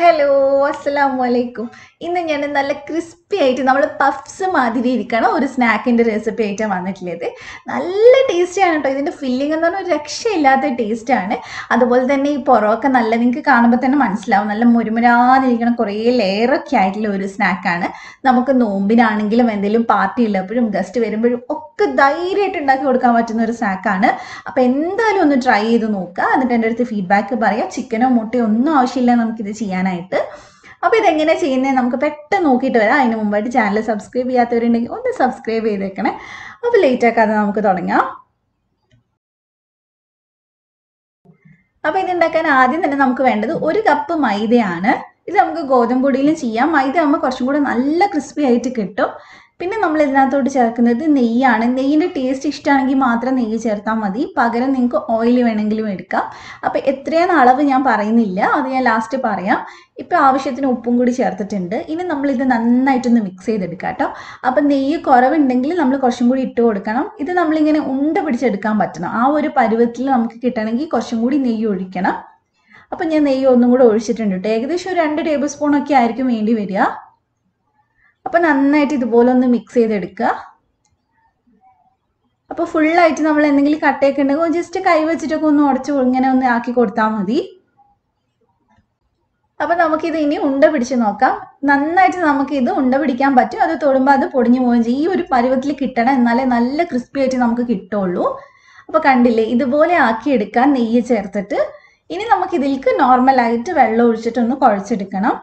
Hello അസ്സലാമു അലൈക്കും ഇന്ന് ഞാൻ നല്ല ക്രിസ്പി ആയിട്ട് നമ്മൾ പഫ്സ് മാതിരി ഇരിക്കണ ഒരു സ്നാക്കിന്റെ റെസിപ്പി ആയിട്ടാണ് വന്നിട്ടുള്ളത്. നല്ല ടേസ്റ്റിയാണ് കേട്ടോ ഇതിന്റെ ഫില്ലിംഗ് എന്ന് പറഞ്ഞാൽ ഒരു രക്ഷയില്ലാത്ത ആണ്. അതുപോലെ തന്നെ ഈ പൊറോക്ക നല്ല നിങ്ങൾക്ക് കാണുമ്പോൾ തന്നെ മനസ്സിലാവും. നല്ല മുരുമുരാതിരിക്കണം കുറേ ലെയറൊക്കെ ആയിട്ടുള്ള ഒരു സ്നാക്കാണ് നമുക്ക് നോമ്പിനാണെങ്കിലും എന്തെങ്കിലും പാർട്ടി ഉള്ളപ്പോഴും ഗസ്റ്റ് വരുമ്പോഴും ഒക്കെ ധൈര്യമായിട്ട് ഉണ്ടാക്കി കൊടുക്കാൻ പറ്റുന്ന ഒരു സ്നാക്കാണ് അപ്പോൾ എന്തായാലും ഒന്ന് ട്രൈ ചെയ്ത് നോക്കുക. എന്നിട്ട് എന്റെ അടുത്ത് ഫീഡ്ബാക്ക് പറയാം. ചിക്കനോ മുട്ടയോ ഒന്നും ആവശ്യമില്ല നമുക്കിത് ചെയ്യാനായിട്ട്. അപ്പോൾ ഇതെങ്ങനെ ചെയ്യുന്നത് നമുക്ക് പെട്ടെന്ന് നോക്കിയിട്ട് വരാം. അതിന് മുമ്പായിട്ട് ചാനൽ സബ്സ്ക്രൈബ് ചെയ്യാത്തവരുണ്ടെങ്കിൽ ഒന്ന് സബ്സ്ക്രൈബ് ചെയ്തേക്കണേ. അപ്പോൾ ലേറ്റ് ആക്കാതെ നമുക്ക് തുടങ്ങാം. അപ്പോൾ ഇതുണ്ടാക്കാൻ ആദ്യം തന്നെ നമുക്ക് വേണ്ടത് ഒരു കപ്പ് മൈദയാണ്. ഇത് നമുക്ക് ഗോതമ്പ് പൊടിയിലും ചെയ്യാം. മൈദ ആകുമ്പോൾ കുറച്ചും കൂടെ നല്ല ക്രിസ്പി ആയിട്ട് കിട്ടും. പിന്നെ നമ്മൾ ഇതിനകത്തോട്ട് ചേർക്കുന്നത് നെയ്യാണ്. നെയ്യിന്റെ ടേസ്റ്റ് ഇഷ്ടമാണെങ്കിൽ മാത്രം നെയ്യ് ചേർത്താൽ മതി. പകരം നിങ്ങൾക്ക് ഓയിൽ വേണമെങ്കിലും എടുക്കാം. അപ്പോൾ എത്രയാണ് അളവ് ഞാൻ പറയുന്നില്ല. അത് ഞാൻ ലാസ്റ്റ് പറയാം. ഇപ്പോൾ ആവശ്യത്തിന് ഉപ്പും കൂടി ചേർത്തിട്ടുണ്ട്. ഇനി നമ്മളിത് നന്നായിട്ടൊന്ന് മിക്സ് ചെയ്തെടുക്കാം കേട്ടോ. അപ്പം നെയ്യ് കുറവുണ്ടെങ്കിൽ നമ്മൾ കുറച്ചും കൂടി ഇട്ട് കൊടുക്കണം. ഇത് നമ്മളിങ്ങനെ ഉണ്ട പിടിച്ചെടുക്കാൻ പറ്റണം. ആ ഒരു പരുവത്തിൽ നമുക്ക് കിട്ടണമെങ്കിൽ കുറച്ചും കൂടി നെയ്യ് ഒഴിക്കണം. അപ്പം ഞാൻ നെയ്യ് ഒന്നും കൂടി ഒഴിച്ചിട്ടുണ്ട് കേട്ടോ. ഏകദേശം ഒരു രണ്ട് ടേബിൾ സ്പൂണൊക്കെ ആയിരിക്കും വേണ്ടി വരിക. അപ്പം നന്നായിട്ട് ഇതുപോലെ ഒന്ന് മിക്സ് ചെയ്തെടുക്കുക അപ്പോൾ ഫുള്ളായിട്ട് നമ്മൾ എന്തെങ്കിലും കട്ടയൊക്കെ ഉണ്ടെങ്കിൽ ജസ്റ്റ് കൈ വെച്ചിട്ടൊക്കെ ഒന്ന് ഉടച്ച് ഇങ്ങനെ ഒന്ന് ആക്കി കൊടുത്താൽ മതി. അപ്പോൾ നമുക്കിത് ഇനി ഉണ്ട പിടിച്ച് നോക്കാം. നന്നായിട്ട് നമുക്കിത് ഉണ്ട പിടിക്കാൻ പറ്റും. അത് തൊടുമ്പോൾ അത് പൊടിഞ്ഞു പോവുകയും ചെയ്യും. ഈ ഒരു പരുവത്തിൽ കിട്ടണം എന്നാലേ നല്ല ക്രിസ്പി ആയിട്ട് നമുക്ക് കിട്ടുള്ളൂ. അപ്പോൾ കണ്ടില്ലേ ഇതുപോലെ ആക്കി എടുക്കാൻ നെയ്യ് ചേർത്തിട്ട് ഇനി നമുക്ക് ഇതിലേക്ക് നോർമലായിട്ട് വെള്ളം ഒഴിച്ചിട്ടൊന്ന് കുഴച്ചെടുക്കണം.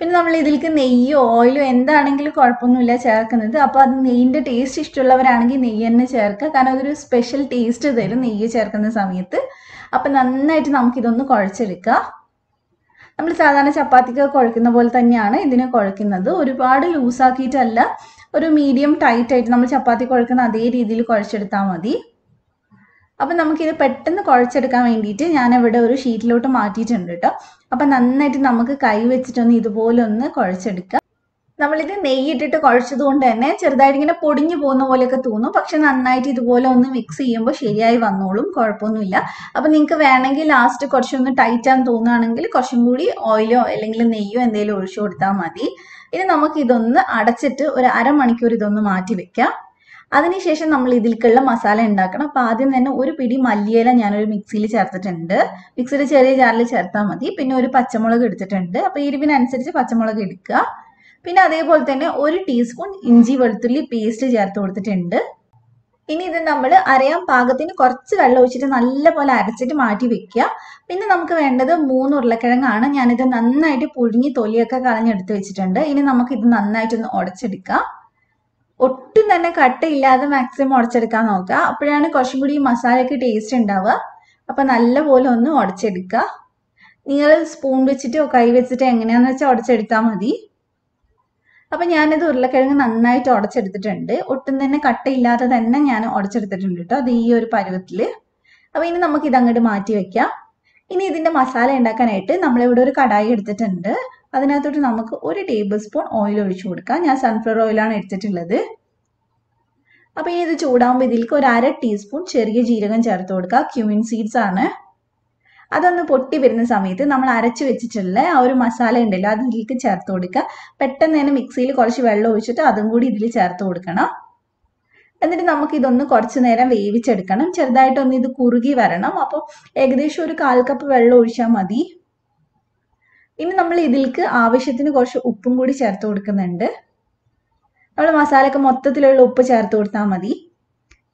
പിന്നെ നമ്മൾ ഇതിലേക്ക് നെയ്യോ ഓയിലോ എന്താണെങ്കിലും കുഴപ്പമൊന്നുമില്ല ചേർക്കുന്നത്. അപ്പോൾ അത് നെയ്യിന്റെ ടേസ്റ്റ് ഇഷ്ടമുള്ളവരാണെങ്കിൽ നെയ്യ് തന്നെ ചേർക്കുക. കാരണം അതൊരു സ്പെഷ്യൽ ടേസ്റ്റ് തരും നെയ്യ് ചേർക്കുന്ന സമയത്ത്. അപ്പം നന്നായിട്ട് നമുക്കിതൊന്ന് കുഴച്ചെടുക്കുക. നമ്മൾ സാധാരണ ചപ്പാത്തിക്ക് കുഴക്കുന്ന പോലെ തന്നെയാണ് ഇതിനെ കുഴക്കുന്നത്. ഒരുപാട് ലൂസാക്കിയിട്ടല്ല ഒരു മീഡിയം ടൈറ്റായിട്ട് നമ്മൾ ചപ്പാത്തി കുഴക്കുന്ന അതേ രീതിയിൽ കുഴച്ചെടുത്താൽ മതി. അപ്പം നമുക്കിത് പെട്ടെന്ന് കുഴച്ചെടുക്കാൻ വേണ്ടിയിട്ട് ഞാനിവിടെ ഒരു ഷീറ്റിലോട്ട് മാറ്റിയിട്ടുണ്ട് കേട്ടോ അപ്പം നന്നായിട്ട് നമുക്ക് കൈ വെച്ചിട്ടൊന്ന് ഇതുപോലെ ഒന്ന് കുഴച്ചെടുക്കാം. നമ്മളിത് നെയ്യിട്ടിട്ട് കുഴച്ചത് കൊണ്ട് തന്നെ ചെറുതായിട്ട് ഇങ്ങനെ പൊടിഞ്ഞു പോകുന്ന പോലെയൊക്കെ തോന്നും. പക്ഷെ നന്നായിട്ട് ഇതുപോലെ ഒന്ന് മിക്സ് ചെയ്യുമ്പോൾ ശരിയായി വന്നോളും. കുഴപ്പമൊന്നുമില്ല. അപ്പം നിങ്ങൾക്ക് വേണമെങ്കിൽ ലാസ്റ്റ് കുറച്ചൊന്ന് ടൈറ്റ് ആണെന്ന് തോന്നുകയാണെങ്കിൽ കുറച്ചും കൂടി ഓയിലോ അല്ലെങ്കിൽ നെയ്യോ എന്തെങ്കിലും ഒഴിച്ചു കൊടുത്താൽ മതി. ഇനി നമുക്ക് ഇതൊന്ന് അടച്ചിട്ട് ഒരു അരമണിക്കൂർ ഇതൊന്ന് മാറ്റി വെക്കാം. അതിനുശേഷം നമ്മൾ ഇതിലേക്കുള്ള മസാല ഉണ്ടാക്കണം. അപ്പോൾ ആദ്യം തന്നെ ഒരു പിടി മല്ലിയില ഞാനൊരു മിക്സിയിൽ ചേർത്തിട്ടുണ്ട്. മിക്സിയുടെ ചെറിയ ജാറിൽ ചേർത്താൽ മതി. പിന്നെ ഒരു പച്ചമുളക് എടുത്തിട്ടുണ്ട്. അപ്പോൾ എരിവിനനുസരിച്ച് പച്ചമുളക് എടുക്കുക. പിന്നെ അതേപോലെ തന്നെ ഒരു ടീസ്പൂൺ ഇഞ്ചി വെളുത്തുള്ളി പേസ്റ്റ് ചേർത്ത് കൊടുത്തിട്ടുണ്ട്. ഇനി ഇത് നമ്മൾ അരയാൻ പാകത്തിന് കുറച്ച് വെള്ളം ഒഴിച്ചിട്ട് നല്ലപോലെ അരച്ചിട്ട് മാറ്റി വെക്കുക. പിന്നെ നമുക്ക് വേണ്ടത് മൂന്ന് ഉരുളക്കിഴങ്ങാണ്. ഞാനിത് നന്നായിട്ട് പുഴുങ്ങി തൊലിയൊക്കെ കളഞ്ഞെടുത്ത് വെച്ചിട്ടുണ്ട്. ഇനി നമുക്ക് ഇത് നന്നായിട്ടൊന്ന് ഉടച്ചെടുക്കാം. ഒട്ടും തന്നെ കട്ടയില്ലാതെ മാക്സിമം ഉടച്ചെടുക്കാൻ നോക്കുക. അപ്പോഴാണ് കുറച്ചും കൂടി മസാലയ്ക്ക് ടേസ്റ്റ് ഉണ്ടാവുക. അപ്പം നല്ലപോലെ ഒന്ന് ഉടച്ചെടുക്കുക. നിങ്ങൾ സ്പൂൺ വെച്ചിട്ടോ കൈ വെച്ചിട്ടോ എങ്ങനെയാണെന്ന് വെച്ചാൽ ഉടച്ചെടുത്താൽ മതി. അപ്പം ഞാനിത് ഉരുളക്കിഴങ്ങ് നന്നായിട്ട് ഉടച്ചെടുത്തിട്ടുണ്ട്. ഒട്ടും തന്നെ കട്ടയില്ലാതെ തന്നെ ഞാൻ ഉടച്ചെടുത്തിട്ടുണ്ട് കേട്ടോ അത് ഈ ഒരു പരുവത്തിൽ അപ്പോൾ ഇനി നമുക്ക് ഇത് അങ്ങോട്ട് മാറ്റി വെക്കാം. ഇനി ഇതിന്റെ മസാല ഉണ്ടാക്കാനായിട്ട് നമ്മളിവിടെ ഒരു കടായി എടുത്തിട്ടുണ്ട്. അതിനകത്തോട്ട് നമുക്ക് ഒരു ടേബിൾ സ്പൂൺ ഓയിൽ ഒഴിച്ചു കൊടുക്കാം. ഞാൻ സൺഫ്ലവർ ഓയിലാണ് എടുത്തിട്ടുള്ളത്. അപ്പോൾ ഇനി ഇത് ചൂടാകുമ്പോൾ ഇതിലേക്ക് ഒരു അര ടീസ്പൂൺ ചെറിയ ജീരകം ചേർത്ത് കൊടുക്കുക. ക്യൂമിൻ സീഡ്സ് ആണ്. അതൊന്ന് പൊട്ടി വരുന്ന സമയത്ത് നമ്മൾ അരച്ച് വെച്ചിട്ടുള്ള ആ ഒരു മസാല ഉണ്ടല്ലോ അത് ഇതിലേക്ക് ചേർത്ത് കൊടുക്കുക. പെട്ടെന്ന് തന്നെ മിക്സിയിൽ കുറച്ച് വെള്ളം ഒഴിച്ചിട്ട് അതും കൂടി ഇതിൽ ചേർത്ത് കൊടുക്കണം. എന്നിട്ട് നമുക്ക് ഇതൊന്ന് കുറച്ച് നേരം വേവിച്ചെടുക്കണം. ചെറുതായിട്ടൊന്ന് ഇത് കുറുകി വരണം. അപ്പോൾ ഏകദേശം ഒരു കാൽ കപ്പ് വെള്ളം ഒഴിച്ചാൽ മതി. ഇനി നമ്മൾ ഇതിൽക്ക് ആവശ്യത്തിന് കുറച്ച് ഉപ്പും കൂടി ചേർത്ത് കൊടുക്കുന്നുണ്ട്. നമ്മൾ മസാലയൊക്കെ മൊത്തത്തിലുള്ള ഉപ്പ് ചേർത്ത് കൊടുത്താൽ മതി.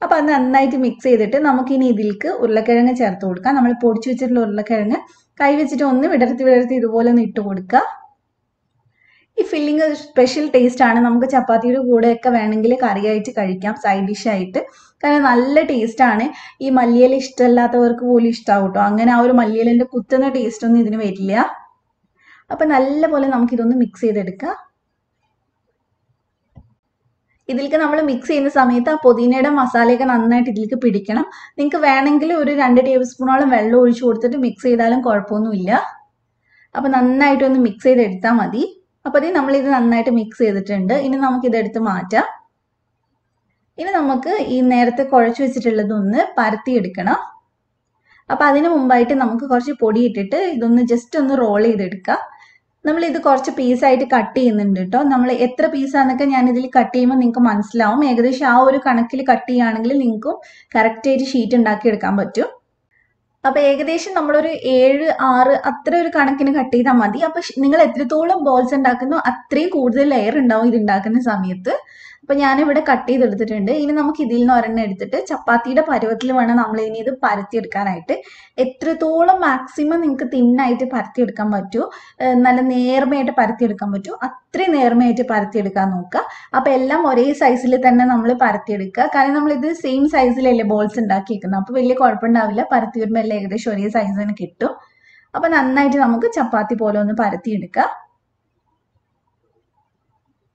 അപ്പോൾ അത് നന്നായിട്ട് മിക്സ് ചെയ്തിട്ട് നമുക്കിനി ഇതിൽക്ക് ഉരുളക്കിഴങ്ങ് ചേർത്ത് കൊടുക്കാം. നമ്മൾ പൊടിച്ചു വെച്ചിട്ടുള്ള ഉരുളക്കിഴങ്ങ് കൈ വെച്ചിട്ട് ഒന്ന് വിടർത്തി വിടർത്തി ഇതുപോലെ ഒന്ന് ഇട്ട് കൊടുക്കുക. ഈ ഫില്ലിങ് സ്പെഷ്യൽ ടേസ്റ്റ് ആണ്. നമുക്ക് ചപ്പാത്തിയുടെ കൂടെയൊക്കെ വേണമെങ്കിൽ കറിയായിട്ട് കഴിക്കാം സൈഡ് ഡിഷ് ആയിട്ട്. കാരണം നല്ല ടേസ്റ്റ് ആണ്. ഈ മല്ലിയില ഇഷ്ടമല്ലാത്തവർക്ക് പോലും ഇഷ്ടമാവും കേട്ടോ അങ്ങനെ ആ ഒരു മല്ലിയിലിന്റെ കുത്തുന്ന ടേസ്റ്റ് ഒന്നും ഇതിന് വരില്ല. അപ്പം നല്ലപോലെ നമുക്കിതൊന്ന് മിക്സ് ചെയ്തെടുക്കാം. ഇതിലേക്ക് നമ്മൾ മിക്സ് ചെയ്യുന്ന സമയത്ത് ആ പുതിനയുടെ മസാലയൊക്കെ നന്നായിട്ട് ഇതിലേക്ക് പിടിക്കണം. നിങ്ങൾക്ക് വേണമെങ്കിൽ ഒരു രണ്ട് ടേബിൾ സ്പൂണോളം വെള്ളം ഒഴിച്ചു കൊടുത്തിട്ട് മിക്സ് ചെയ്താലും കുഴപ്പമൊന്നുമില്ല. അപ്പോൾ നന്നായിട്ടൊന്ന് മിക്സ് ചെയ്തെടുത്താൽ മതി. അപ്പോൾ ഇത് നമ്മളിത് നന്നായിട്ട് മിക്സ് ചെയ്തിട്ടുണ്ട്. ഇനി നമുക്ക് നമുക്കിതെടുത്ത് മാറ്റാം. ഇനി നമുക്ക് ഈ നേരത്തെ കുഴച്ച് വെച്ചിട്ടുള്ളതൊന്ന് പരത്തിയെടുക്കണം. അപ്പോൾ അതിന് മുമ്പായിട്ട് നമുക്ക് കുറച്ച് പൊടി ഇട്ടിട്ട് ഇതൊന്ന് ജസ്റ്റ് ഒന്ന് റോൾ ചെയ്തെടുക്കാം. നമ്മൾ ഇത് കുറച്ച് പീസായിട്ട് കട്ട് ചെയ്യുന്നുണ്ട് കേട്ടോ നമ്മൾ എത്ര പീസാന്നൊക്കെ ഞാൻ ഇതിൽ കട്ട് ചെയ്യുമ്പോൾ നിങ്ങൾക്ക് മനസ്സിലാവും. ഏകദേശം ആ ഒരു കണക്കിൽ കട്ട് ചെയ്യുകയാണെങ്കിൽ നിങ്ങൾക്കും കറക്റ്റായിട്ട് ഷീറ്റ് ഉണ്ടാക്കിയെടുക്കാൻ പറ്റും. അപ്പൊ ഏകദേശം നമ്മളൊരു ഏഴ് ആറ് അത്ര ഒരു കണക്കിന് കട്ട് ചെയ്താൽ മതി. അപ്പൊ നിങ്ങൾ എത്രത്തോളം ബോൾസ് ഉണ്ടാക്കുന്നോ അത്രയും കൂടുതൽ ലെയർ ഉണ്ടാവും ഇത് ഉണ്ടാക്കുന്ന സമയത്ത്. അപ്പൊ ഞാനിവിടെ കട്ട് ചെയ്തെടുത്തിട്ടുണ്ട്. ഇനി നമുക്ക് ഇതിൽ നിന്ന് ഒരെണ്ണം എടുത്തിട്ട് ചപ്പാത്തിയുടെ പരുവത്തിൽ വേണം നമ്മൾ ഇനി ഇത് പരത്തിയെടുക്കാനായിട്ട്. എത്രത്തോളം മാക്സിമം നിങ്ങൾക്ക് തിന്നായിട്ട് പരത്തിയെടുക്കാൻ പറ്റുമോ നല്ല നേർമയായിട്ട് പരത്തിയെടുക്കാൻ പറ്റുമോ അത്രയും നേർമയായിട്ട് പരത്തിയെടുക്കാൻ നോക്കുക. അപ്പൊ എല്ലാം ഒരേ സൈസിൽ തന്നെ നമ്മൾ പരത്തിയെടുക്കുക. കാരണം നമ്മൾ ഇത് സെയിം സൈസിലല്ലേ ബോൾസ് ഉണ്ടാക്കിയിരിക്കുന്നത് അപ്പൊ വലിയ കുഴപ്പമുണ്ടാവില്ല. പരത്തി വരുമ്പോൾ എല്ലാം ഏകദേശം ഒരേ സൈസ് തന്നെ കിട്ടും. അപ്പൊ നന്നായിട്ട് നമുക്ക് ചപ്പാത്തി പോലെ ഒന്ന് പരത്തിയെടുക്കാം.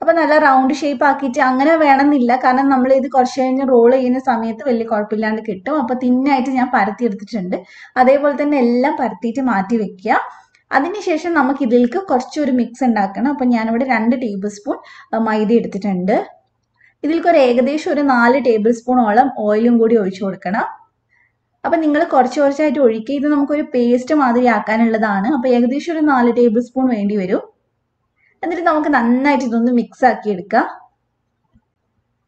അപ്പൊ നല്ല റൗണ്ട് ഷേപ്പ് ആക്കിയിട്ട് അങ്ങനെ വേണമെന്നില്ല. കാരണം നമ്മൾ ഇത് കുറച്ച് കഴിഞ്ഞ് റോൾ ചെയ്യുന്ന സമയത്ത് വലിയ കുഴപ്പമില്ലാണ്ട് കിട്ടും. അപ്പൊ തിന്നായിട്ട് ഞാൻ പരത്തി എടുത്തിട്ടുണ്ട്. അതേപോലെ തന്നെ എല്ലാം പരത്തിയിട്ട് മാറ്റി വെക്കുക. അതിനുശേഷം നമുക്ക് ഇതിലേക്ക് കുറച്ചൊരു മിക്സ് ഉണ്ടാക്കണം. അപ്പൊ ഞാനിവിടെ രണ്ട് ടേബിൾ സ്പൂൺ മൈദ എടുത്തിട്ടുണ്ട്. ഇതിലേക്ക് ഒരു ഏകദേശം ഒരു നാല് ടേബിൾ സ്പൂണോളം ഓയിലും കൂടി ഒഴിച്ചു കൊടുക്കണം. അപ്പൊ നിങ്ങൾ കുറച്ച് കുറച്ചായിട്ട് ഒഴിക്കുക. ഇത് നമുക്കൊരു പേസ്റ്റ് മാതിരി ആക്കാനുള്ളതാണ്. അപ്പൊ ഏകദേശം ഒരു നാല് ടേബിൾ സ്പൂൺ വേണ്ടി വരും. എന്നിട്ട് നമുക്ക് നന്നായിട്ട് ഇതൊന്ന് മിക്സ് ആക്കി എടുക്കാം.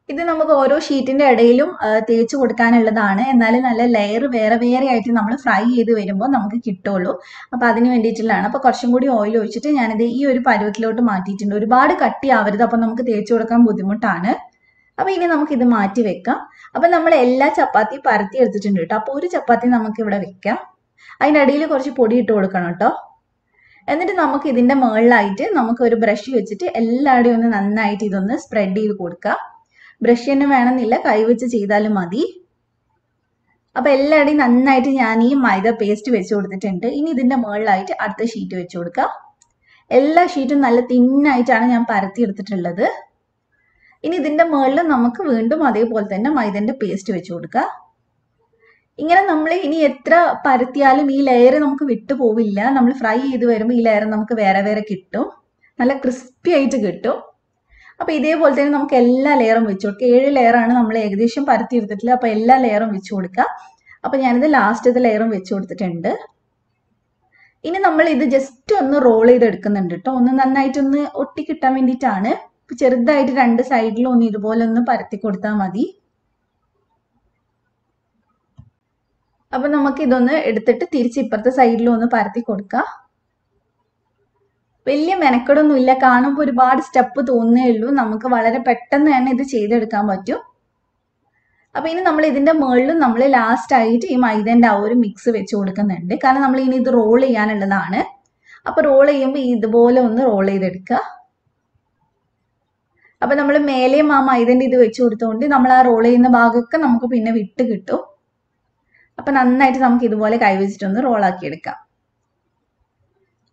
ഇത് നമുക്ക് ഓരോ ഷീറ്റിന്റെ ഇടയിലും തേച്ച് കൊടുക്കാനുള്ളതാണ്. എന്നാലും നല്ല ലെയർ വേറെ വേറെ ആയിട്ട് നമ്മൾ ഫ്രൈ ചെയ്ത് വരുമ്പോൾ നമുക്ക് കിട്ടുള്ളൂ. അപ്പൊ അതിന് വേണ്ടിയിട്ടുള്ളതാണ്. അപ്പൊ കുറച്ചും കൂടി ഓയിൽ ഒഴിച്ചിട്ട് ഞാനിത് ഈ ഒരു പരുവത്തിലോട്ട് മാറ്റിയിട്ടുണ്ട്. ഒരുപാട് കട്ടി ആവരുത് അപ്പൊ നമുക്ക് തേച്ച് കൊടുക്കാൻ ബുദ്ധിമുട്ടാണ്. അപ്പൊ ഇനി നമുക്ക് ഇത് മാറ്റി വെക്കാം. അപ്പൊ നമ്മൾ എല്ലാ ചപ്പാത്തി പരത്തി എടുത്തിട്ടുണ്ട് കേട്ടോ. അപ്പൊ ഒരു ചപ്പാത്തി നമുക്ക് ഇവിടെ വെക്കാം. അതിന്റെ ഇടയിൽ കുറച്ച് പൊടി ഇട്ട് കൊടുക്കണം കേട്ടോ. എന്നിട്ട് നമുക്ക് ഇതിന്റെ മുകളിലായിട്ട് നമുക്ക് ഒരു ബ്രഷ് വെച്ചിട്ട് എല്ലാവരുടെയും ഒന്ന് നന്നായിട്ട് ഇതൊന്ന് സ്പ്രെഡ് ചെയ്ത് കൊടുക്കുക ബ്രഷ് തന്നെ വേണമെന്നില്ല കൈവച്ച് ചെയ്താലും മതി. അപ്പൊ എല്ലാവരുടെയും നന്നായിട്ട് ഞാൻ ഈ മൈദ പേസ്റ്റ് വെച്ച് കൊടുത്തിട്ടുണ്ട്. ഇനി ഇതിന്റെ മുകളിലായിട്ട് അടുത്ത ഷീറ്റ് വെച്ച് കൊടുക്കുക എല്ലാ ഷീറ്റും നല്ല തിന്നായിട്ടാണ് ഞാൻ പരത്തി എടുത്തിട്ടുള്ളത്. ഇനി ഇതിന്റെ മുകളിൽ നമുക്ക് വീണ്ടും അതേപോലെ തന്നെ മൈദന്റെ പേസ്റ്റ് വെച്ച് കൊടുക്കുക ഇങ്ങനെ നമ്മൾ ഇനി എത്ര പരത്തിയാലും ഈ ലെയർ നമുക്ക് വിട്ടു പോവില്ല. നമ്മൾ ഫ്രൈ ചെയ്ത് വരുമ്പോൾ ഈ ലെയർ നമുക്ക് വേറെ വേറെ കിട്ടും. നല്ല ക്രിസ്പി ആയിട്ട് കിട്ടും. അപ്പൊ ഇതേപോലെ തന്നെ നമുക്ക് എല്ലാ ലെയറും വെച്ച് കൊടുക്കുക ഏഴ് ലെയറാണ് നമ്മൾ ഏകദേശം പരത്തി എടുത്തിട്ടില്ല അപ്പൊ എല്ലാ ലെയറും വെച്ച് കൊടുക്കുക അപ്പൊ ഞാനിത് ലാസ്റ്റത്തെ ലെയറും വെച്ച് കൊടുത്തിട്ടുണ്ട്. ഇനി നമ്മൾ ഇത് ജസ്റ്റ് ഒന്ന് റോൾ ചെയ്ത് എടുക്കുന്നുണ്ട് കേട്ടോ ഒന്ന് നന്നായിട്ടൊന്ന് ഒട്ടി കിട്ടാൻ വേണ്ടിയിട്ടാണ് ചെറുതായിട്ട് രണ്ട് സൈഡിലും ഒന്ന് ഇതുപോലെ ഒന്ന് പരത്തി കൊടുത്താൽ മതി. അപ്പൊ നമുക്ക് ഇതൊന്ന് എടുത്തിട്ട് തിരിച്ച് ഇപ്പുറത്തെ സൈഡിലും ഒന്ന് പരത്തി കൊടുക്കാം. വലിയ മെനക്കെടൊന്നും ഇല്ല. കാണുമ്പോൾ ഒരുപാട് സ്റ്റെപ്പ് തോന്നേ ഉള്ളൂ. നമുക്ക് വളരെ പെട്ടെന്ന് തന്നെ ഇത് ചെയ്തെടുക്കാൻ പറ്റും. അപ്പൊ ഇനി നമ്മൾ ഇതിന്റെ മുകളിലും നമ്മൾ ലാസ്റ്റ് ആയിട്ട് ഈ മൈദന്റെ ആ ഒരു മിക്സ് വെച്ച് കൊടുക്കുന്നുണ്ട്. കാരണം നമ്മൾ ഇനി ഇത് റോൾ ചെയ്യാനുള്ളതാണ്. അപ്പൊ റോൾ ചെയ്യുമ്പോൾ ഇതുപോലെ ഒന്ന് റോൾ ചെയ്തെടുക്കുക അപ്പൊ നമ്മൾ മേലെയും ആ മൈദന്റെ ഇത് വെച്ച് കൊടുത്തുകൊണ്ട് നമ്മൾ ആ റോൾ ചെയ്യുന്ന ഭാഗമൊക്കെ നമുക്ക് പിന്നെ വിട്ട് കിട്ടും. അപ്പൊ നന്നായിട്ട് നമുക്ക് ഇതുപോലെ കൈവച്ചിട്ടൊന്ന് റോളാക്കി എടുക്കാം.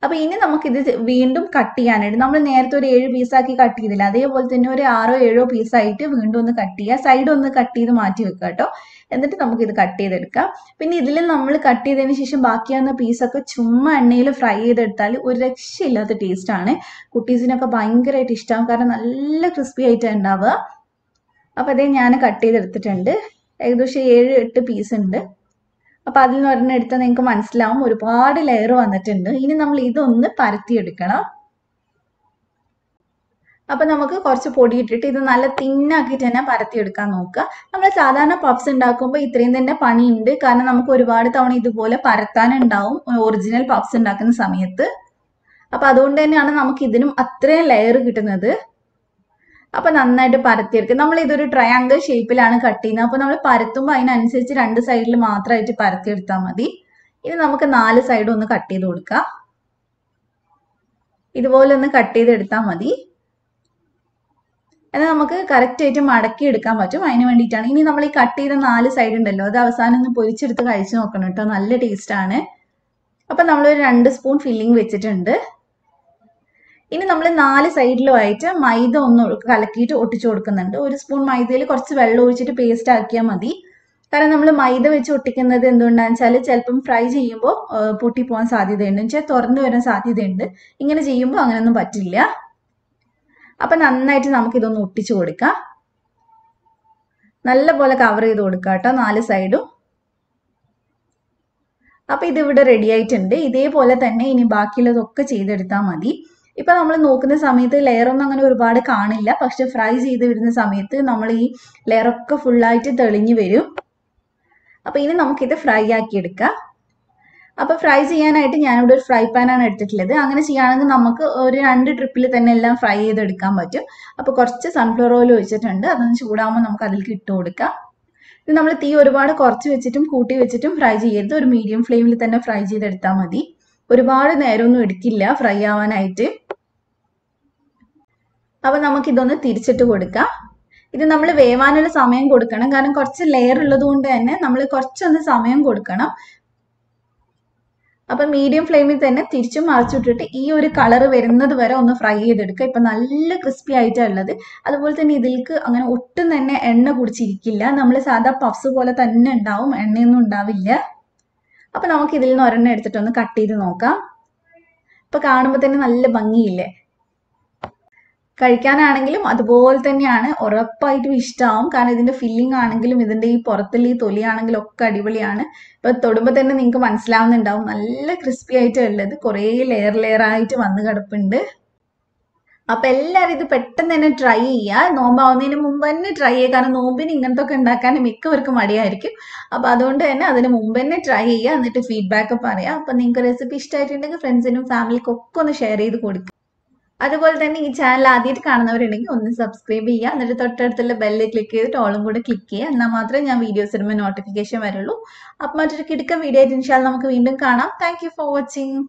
അപ്പൊ ഇനി നമുക്കിത് വീണ്ടും കട്ട് ചെയ്യാനായിട്ട് നമ്മൾ നേരത്തെ ഒരു ഏഴ് പീസാക്കി കട്ട് ചെയ്തില്ല? അതേപോലെ തന്നെ ഒരു ആറോ ഏഴോ പീസായിട്ട് വീണ്ടും ഒന്ന് കട്ട് ചെയ്യുക. സൈഡ് ഒന്ന് കട്ട് ചെയ്ത് മാറ്റി വെക്കുക കേട്ടോ. എന്നിട്ട് നമുക്ക് ഇത് കട്ട് ചെയ്തെടുക്കാം. പിന്നെ ഇതിൽ നമ്മൾ കട്ട് ചെയ്തതിന് ശേഷം ബാക്കിയാവുന്ന പീസൊക്കെ ചുമ്മാ എണ്ണയിൽ ഫ്രൈ ചെയ്തെടുത്താൽ ഒരു രക്ഷയില്ലാത്ത ടേസ്റ്റ് ആണ്. കുട്ടീസിനൊക്കെ ഭയങ്കരമായിട്ട് ഇഷ്ടമാണ് കാരണം നല്ല ക്രിസ്പി ആയിട്ടാണ് ഉണ്ടാവുക അപ്പൊ അതേ ഞാൻ കട്ട് ചെയ്തെടുത്തിട്ടുണ്ട്. ഏകദേശം ഏഴ് എട്ട് പീസ് ഉണ്ട്. അപ്പൊ അതിൽ നിന്ന് ഒരെണ്ണം എടുത്താൽ നിങ്ങൾക്ക് മനസ്സിലാവും ഒരുപാട് ലെയർ വന്നിട്ടുണ്ട്. ഇനി നമ്മൾ ഇതൊന്ന് പരത്തിയെടുക്കണം. അപ്പൊ നമുക്ക് കുറച്ച് പൊടി ഇട്ടിട്ട് ഇത് നല്ല തിന്നാക്കിയിട്ട് തന്നെ പരത്തിയെടുക്കാൻ നോക്കുക. നമ്മൾ സാധാരണ പഫ്സ് ഉണ്ടാക്കുമ്പോൾ ഇത്രയും തന്നെ പണിയുണ്ട്. കാരണം നമുക്ക് ഒരുപാട് തവണ ഇതുപോലെ പരത്താനുണ്ടാവും ഒറിജിനൽ പഫ്സ് ഉണ്ടാക്കുന്ന സമയത്ത്. അപ്പൊ അതുകൊണ്ട് തന്നെയാണ് നമുക്ക് ഇതിനും അത്രയും ലെയർ കിട്ടുന്നത്. അപ്പൊ നന്നായിട്ട് പരത്തിയെടുക്കുക. നമ്മൾ ഇതൊരു ട്രയാങ്കിൾ ഷേപ്പിലാണ് കട്ട് ചെയ്യുന്നത്. അപ്പൊ നമ്മൾ പരത്തുമ്പോൾ അതിനനുസരിച്ച് രണ്ട് സൈഡിൽ മാത്രമായിട്ട് പരത്തിയെടുത്താൽ മതി. ഇനി നമുക്ക് നാല് സൈഡും ഒന്ന് കട്ട് ചെയ്ത് കൊടുക്കാം ഇതുപോലെ ഒന്ന് കട്ട് ചെയ്തെടുത്താൽ മതി. എന്നാൽ നമുക്ക് കറക്റ്റ് ആയിട്ട് മടക്കി എടുക്കാൻ പറ്റും. അതിന് വേണ്ടിയിട്ടാണ്. ഇനി നമ്മൾ ഈ കട്ട് ചെയ്ത നാല് സൈഡ് ഉണ്ടല്ലോ അത് അവസാനം ഒന്ന് പൊരിച്ചെടുത്ത് കഴിച്ചു നോക്കണം കേട്ടോ. നല്ല ടേസ്റ്റ് ആണ്. അപ്പൊ നമ്മളൊരു രണ്ട് സ്പൂൺ ഫില്ലിംഗ് വെച്ചിട്ടുണ്ട്. ഇനി നമ്മൾ നാല് സൈഡിലുമായിട്ട് മൈദ ഒന്ന് കലക്കിയിട്ട് ഒട്ടിച്ചു കൊടുക്കുന്നുണ്ട്. ഒരു സ്പൂൺ മൈദയിൽ കുറച്ച് വെള്ളം ഒഴിച്ചിട്ട് പേസ്റ്റ് ആക്കിയാൽ മതി. കാരണം നമ്മൾ മൈദ വെച്ച് ഒട്ടിക്കുന്നത് എന്തുകൊണ്ടാന്ന് വെച്ചാൽ ചിലപ്പം ഫ്രൈ ചെയ്യുമ്പോൾ പൊട്ടിപ്പോകാൻ സാധ്യതയുണ്ട്. വെച്ചാൽ തുറന്നു വരാൻ സാധ്യതയുണ്ട്. ഇങ്ങനെ ചെയ്യുമ്പോൾ അങ്ങനെയൊന്നും പറ്റില്ല. അപ്പൊ നന്നായിട്ട് നമുക്ക് ഇതൊന്ന് ഒട്ടിച്ചു കൊടുക്കാം. നല്ല പോലെ കവർ ചെയ്ത് കൊടുക്കാം കേട്ടോ നാല് സൈഡും അപ്പൊ ഇത് ഇവിടെ റെഡി ആയിട്ടുണ്ട്. ഇതേപോലെ തന്നെ ഇനി ബാക്കിയുള്ളതൊക്കെ ചെയ്തെടുത്താൽ മതി. ഇപ്പൊ നമ്മൾ നോക്കുന്ന സമയത്ത് ലെയർ ഒന്നും അങ്ങനെ ഒരുപാട് കാണില്ല. പക്ഷെ ഫ്രൈ ചെയ്ത് വരുന്ന സമയത്ത് നമ്മൾ ഈ ലെയറൊക്കെ ഫുള്ളായിട്ട് തെളിഞ്ഞു വരും. അപ്പൊ ഇനി നമുക്കിത് ഫ്രൈ ആക്കി എടുക്കാം. അപ്പൊ ഫ്രൈ ചെയ്യാനായിട്ട് ഞാനിവിടെ ഒരു ഫ്രൈ പാൻ ആണ് എടുത്തിട്ടുള്ളത്. അങ്ങനെ ചെയ്യുകയാണെങ്കിൽ നമുക്ക് ഒരു രണ്ട് ട്രിപ്പിൽ തന്നെ എല്ലാം ഫ്രൈ ചെയ്തെടുക്കാൻ പറ്റും. അപ്പൊ കുറച്ച് സൺഫ്ലവർ ഓയിൽ ഒഴിച്ചിട്ടുണ്ട്. അതൊന്ന് ചൂടാകുമ്പോൾ നമുക്ക് അതിലേക്ക് ഇട്ട് കൊടുക്കാം. ഇത് നമ്മൾ തീ ഒരുപാട് കുറച്ച് വെച്ചിട്ടും കൂട്ടി വെച്ചിട്ടും ഫ്രൈ ചെയ്യരുത്. ഒരു മീഡിയം ഫ്ലെയിമിൽ തന്നെ ഫ്രൈ ചെയ്തെടുത്താൽ മതി. ഒരുപാട് നേരമൊന്നും എടുക്കില്ല ഫ്രൈ ആവാനായിട്ട്. അപ്പൊ നമുക്ക് ഇതൊന്ന് തിരിച്ചിട്ട് കൊടുക്കാം. ഇത് നമ്മൾ വേവാനുള്ള സമയം കൊടുക്കണം. കാരണം കുറച്ച് ലെയർ ഉള്ളത് കൊണ്ട് തന്നെ നമ്മൾ കുറച്ചൊന്ന് സമയം കൊടുക്കണം. അപ്പൊ മീഡിയം ഫ്ലെയിമിൽ തന്നെ തിരിച്ചും മറിച്ചിട്ടിട്ട് ഈ ഒരു കളർ വരുന്നത് വരെ ഒന്ന് ഫ്രൈ ചെയ്തെടുക്കുക. ഇപ്പൊ നല്ല ക്രിസ്പി ആയിട്ടാണ് ഉള്ളത്. അതുപോലെ തന്നെ ഇതിൽക്ക് അങ്ങനെ ഒട്ടും തന്നെ എണ്ണ കുടിച്ചിരിക്കില്ല. നമ്മൾ സാധാ പഫ്സ് പോലെ തന്നെ ഉണ്ടാവും. എണ്ണയൊന്നും ഉണ്ടാവില്ല. അപ്പൊ നമുക്ക് ഇതിൽ നിന്ന് ഒരെണ്ണം എടുത്തിട്ടൊന്ന് കട്ട് ചെയ്ത് നോക്കാം. ഇപ്പൊ കാണുമ്പോൾ തന്നെ നല്ല ഭംഗിയില്ലേ? കഴിക്കാനാണെങ്കിലും അതുപോലെ തന്നെയാണ് ഉറപ്പായിട്ടും ഇഷ്ടമാവും കാരണം ഇതിന്റെ ഫില്ലിംഗ് ആണെങ്കിലും ഇതിന്റെ ഈ പുറത്തുള്ള ഈ തൊലിയാണെങ്കിലും ഒക്കെ അടിപൊളിയാണ്. ഇപ്പൊ തൊടുമ്പോൾ തന്നെ നിങ്ങൾക്ക് മനസ്സിലാവുന്നുണ്ടാവും. നല്ല ക്രിസ്പി ആയിട്ട് ഉള്ളത്. കുറേ ലെയർ ലെയർ ആയിട്ട് വന്ന് കിടപ്പുണ്ട്. അപ്പൊ എല്ലാവരും ഇത് പെട്ടെന്ന് തന്നെ ട്രൈ ചെയ്യുക. നോമ്പാവുന്നതിന് മുമ്പ് തന്നെ ട്രൈ ചെയ്യുക. കാരണം നോമ്പിന് ഇങ്ങനത്തെ ഒക്കെ ഉണ്ടാക്കാൻ മിക്കവർക്കും മടിയായിരിക്കും. അപ്പൊ അതുകൊണ്ട് തന്നെ അതിന് മുമ്പ് തന്നെ ട്രൈ ചെയ്യുക. എന്നിട്ട് ഫീഡ്ബാക്ക് പറയാം. അപ്പൊ നിങ്ങൾക്ക് റെസിപ്പി ഇഷ്ടമായിട്ടുണ്ടെങ്കിൽ ഫ്രണ്ട്സിനും ഫാമിലിക്കും ഒക്കെ ഒന്ന് ഷെയർ ചെയ്ത് കൊടുക്കുക അതുപോലെ തന്നെ ഈ ചാനൽ ആദ്യമായിട്ട് കാണുന്നവരുണ്ടെങ്കിൽ ഒന്ന് സബ്സ്ക്രൈബ് ചെയ്യുക. എന്നിട്ട് തൊട്ടടുത്തുള്ള ബെല്ല് ക്ലിക്ക് ചെയ്ത് ഓളും കൂടെ ക്ലിക്ക് ചെയ്യുക. എന്നാൽ മാത്രമേ ഞാൻ വീഡിയോസ് ഇടുമ്പോൾ നോട്ടിഫിക്കേഷൻ വരുള്ളൂ. അപ്പം മറ്റൊരു കിടക്ക വീഡിയോ ആയിട്ട് നമുക്ക് വീണ്ടും കാണാം. Thank for watching